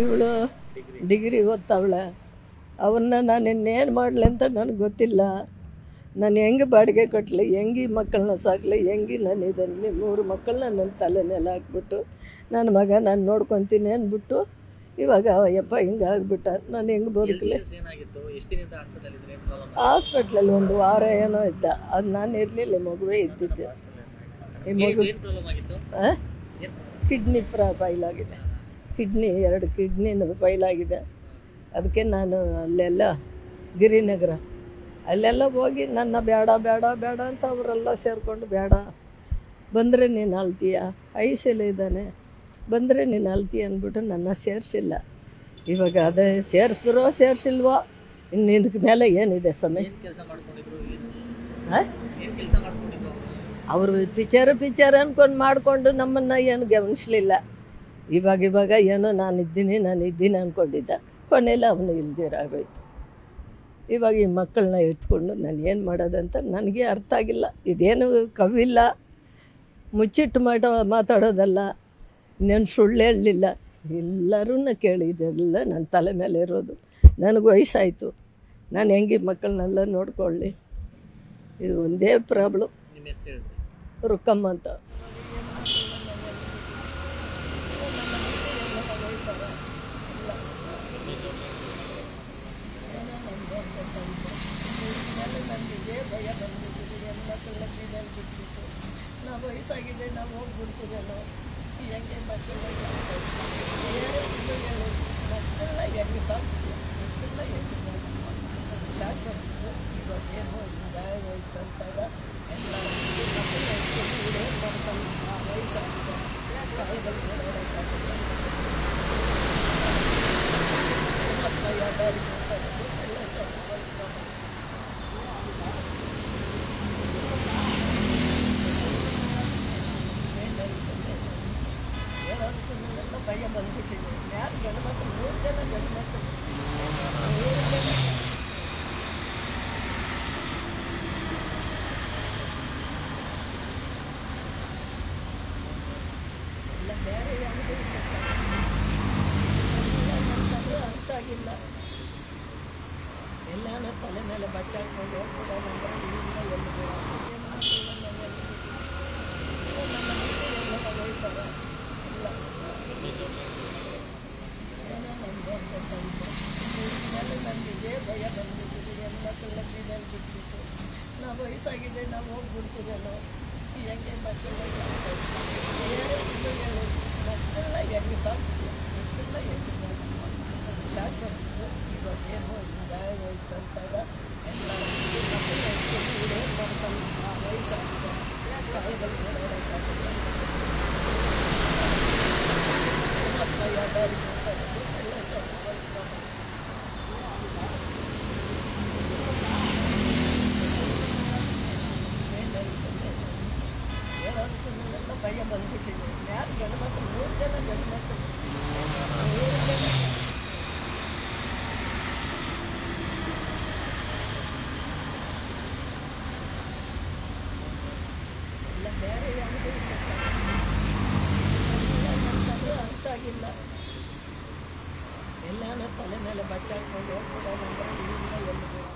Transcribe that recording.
ಇವಳು ಡಿಗ್ರಿ ಓದ್ತಾವಳೆ. ಅವನ್ನ ನಾನು ಇನ್ನೇನು ಮಾಡಲಿ ಅಂತ ನನಗೆ ಗೊತ್ತಿಲ್ಲ. ನಾನು ಹೆಂಗೆ ಬಾಡಿಗೆ ಕೊಟ್ಟಲಿ ಹೆಂಗೆ ಮಕ್ಕಳನ್ನ ಸಾಕಲಿ ಹೆಂಗೆ ನಾನು ಇದನ್ನು ಮೂರು ಮಕ್ಕಳನ್ನ ನನ್ನ ತಲೆ ಮೇಲೆ ಹಾಕ್ಬಿಟ್ಟು ನನ್ನ ಮಗ ನಾನು ನೋಡ್ಕೊತೀನಿ ಅಂದ್ಬಿಟ್ಟು ಇವಾಗ ಯಪ್ಪ ಹಿಂಗೆ ಆಗ್ಬಿಟ್ಟ. ನಾನು ಹೆಂಗೆ ಬದುಕಲಿ? ಹಾಸ್ಪಿಟ್ಲಲ್ಲಿ ಒಂದು ವಾರ ಏನೋ ಇದ್ದ. ಅದು ನಾನು ಇರಲಿಲ್ಲ ಮಗುವೇ ಇದ್ದಿದ್ದೆ. ಈ ಮಗು ಕಿಡ್ನಿ ಪ್ರ ಫೈಲಾಗಿದೆ ಕಿಡ್ನಿ ಎರಡು ಕಿಡ್ನಿನ ಫೈಲಾಗಿದೆ ಅದಕ್ಕೆ ನಾನು ಅಲ್ಲೆಲ್ಲ ಗಿರಿನಗರ ಅಲ್ಲೆಲ್ಲ ಹೋಗಿ ನನ್ನ ಬೇಡ ಬೇಡ ಬೇಡ ಅಂತ ಅವರೆಲ್ಲ ಸೇರಿಕೊಂಡು ಬೇಡ ಬಂದರೆ ನೀನು ಅಳ್ತೀಯ? ಐಸೆಲ್ಲ ಇದ್ದಾನೆ. ಬಂದರೆ ನೀನು ಅಳ್ತೀಯ ಅಂದ್ಬಿಟ್ಟು ನನ್ನ ಸೇರಿಸಿಲ್ಲ. ಇವಾಗ ಅದೇ ಸೇರಿಸಿದ್ರೋ ಸೇರಿಸಿಲ್ವೋ ಇನ್ನು ಇದಕ್ಕೆ ಮೇಲೆ ಏನಿದೆ ಸಮಯ ಅವರು? ಅವರು ಪಿಕ್ಚರ್ ಪಿಕ್ಚರ್ ಅಂದ್ಕೊಂಡು ಮಾಡಿಕೊಂಡು ನಮ್ಮನ್ನು ಏನು ಗಮನಿಸಲಿಲ್ಲ. ಇವಾಗ ಇವಾಗ ಏನೋ ನಾನು ಇದ್ದೀನಿ ನಾನು ಇದ್ದೀನಿ ಅಂದ್ಕೊಂಡಿದ್ದ ಕೊನೆಯಲ್ಲಿ ಅವನು ಇಲ್ದಿರಾಗೋಯ್ತು. ಇವಾಗ ಈ ಮಕ್ಕಳನ್ನ ಎತ್ಕೊಂಡು ನಾನು ಏನು ಮಾಡೋದಂತ ನನಗೆ ಅರ್ಥ ಆಗಿಲ್ಲ. ಇದೇನು ಕವಿಲ್ಲ ಮುಚ್ಚಿಟ್ಟು ಮಾಡೋ ಮಾತಾಡೋದಲ್ಲ ನಾನು ಸುಳ್ಳು ಹೇಳಲಿಲ್ಲ. ಎಲ್ಲರೂ ಕೇಳಿ ಇದೆಲ್ಲ ನನ್ನ ತಲೆ ಮೇಲೆ ಇರೋದು. ನನಗೆ ವಯಸ್ಸಾಯಿತು. ನಾನು ಹೆಂಗೆ ಮಕ್ಕಳನ್ನೆಲ್ಲ ನೋಡ್ಕೊಳ್ಳಿ? ಇದು ಒಂದೇ ಪ್ರಾಬ್ಲಮ್. ನಿಮ್ಮ ಹೆಸರು ಹೇಳ್ರಿ ರುಕ್ಕಮ್ಮ ಅಂತ ನಾವು ವಯಸ್ಸಾಗಿದೆ ನಾವು ಹೋಗ್ಬಿಡ್ತೀವೇನೋ ಹೆಂಗೆ ಮಕ್ಕಳನ್ನ ಮಕ್ಕಳನ್ನ ಹೆಂಗೆ ಸಾಕ್ತೀವಿ ಮಕ್ಕಳನ್ನ ಹೆಂಗೆ ಸಾಕ್ತೀವಿ ಸಾಕ್ಬೇಕು ಇವಾಗ ಏನೋ ಹಿಂಗಾಗೋಯ್ತು ಅಂತಾಗ ಎಲ್ಲ ಮಕ್ಕಳನ್ನ ಎತ್ಕೊಂಡು ಏನು ಮಾಡ್ತಾನೆ ಆ ವಯಸ್ಸಾಗಿದೆ ಕಾಲದಲ್ಲಿ ಓಡಾಡೋಕ್ಕಾಗಲ್ಲ ಅಪ್ಪ ಯಾವ್ದಾದ್ರು ಹೇಳೋದಕ್ಕೆಲ್ಲ ಭಯ ಬಂದ್ಬಿಟ್ಟಿದೆ ಯಾರು ಗಂಡ್ಮಕ್ಳು ಮೂರು ಜನ ಗಂಡ್ಮಕ್ಳು ಮೂರು ಜನ ಇಲ್ಲ ಬೇರೆ ಯಾವುದೂ ಇಲ್ಲ ಸರ್ ನನ್ಗದು ಅರ್ಥ ಆಗಿಲ್ಲ ಎಲ್ಲಾನ ತಲೆ ಮೇಲೆ ಬಟ್ಟೆ ಹಾಕ್ಕೊಂಡು ಹೋಗ್ಬಿಡೋಣ ಅಂದ್ರೆ ಇಲ್ಲಿಂದ ಎಲ್ಲಿ ಭಯ ಬಂದ್ಬಿಟ್ಟಿದೆ, ಎಲ್ಲ ಬೀದಲ್ಲಿ ಬಿಟ್ಬಿಟ್ಟು ನಾವು ವಯಸ್ಸಾಗಿದೆ, ನಾವು ಹೋಗ್ಬಿಡ್ತೀವಲ್ಲೋ ಹೆಂಗೆ ಮಕ್ಕಳನ್ನ ಮಕ್ಕಳನ್ನ ಹೆಂಗೆ ಸಾಕ್ತೀವಿ? ಮಕ್ಕಳನ್ನ ಹೆಂಗೆ ಸಾಕ್ತೀವಿ? ಸಾಕಬೇಕು ಇವಾಗ ಏನೋ ಹಿಂಗಾಗೋಯ್ತು ಅಂತಾಗ ಎಲ್ಲ ಮಕ್ಕಳು ಆ ವಯಸ್ಸಾಗಿದೆ. ಕಾಲದಲ್ಲಿ ಓಡಾಡೋಕ್ಕಾಗಲ್ಲ ಅಪ್ಪ ಯಾವ್ದಾದ್ರು ಹೇಳೋದಕ್ಕೆಲ್ಲ ಭಯ ಬಂದ್ಬಿಟ್ಟಿದೆ ಯಾರು ಗಂಡ್ಮಕ್ಳು ಮೂರು ಜನ ಗಂಡ್ಮಕ್ಳು ಮೂರು ಜನ ಇಲ್ಲ ಬೇರೆ ಯಾವುದೂ ಇಲ್ಲ ಸರ್ ನನ್ಗದು ಅರ್ಥ ಆಗಿಲ್ಲ ಎಲ್ಲಾನ ತಲೆ ಮೇಲೆ ಬಟ್ಟೆ ಹಾಕ್ಕೊಂಡು ಹೋಗ್ಬಿಡೋಣ ಅಂದ್ರೆ ಇಲ್ಲಿಂದ ಎಲ್ಲಿ ಬರೋದು?